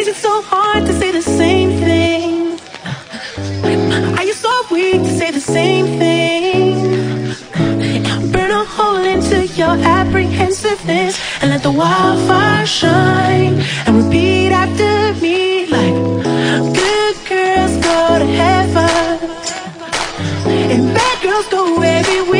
Is it so hard to say the same thing? Are you so weak to say the same thing? Burn a hole into your apprehensiveness and let the wildfire shine and repeat after me like good girls go to heaven and bad girls go everywhere.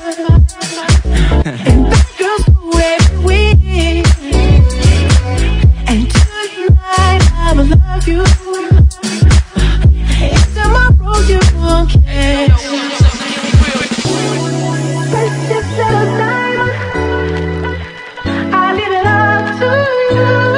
Música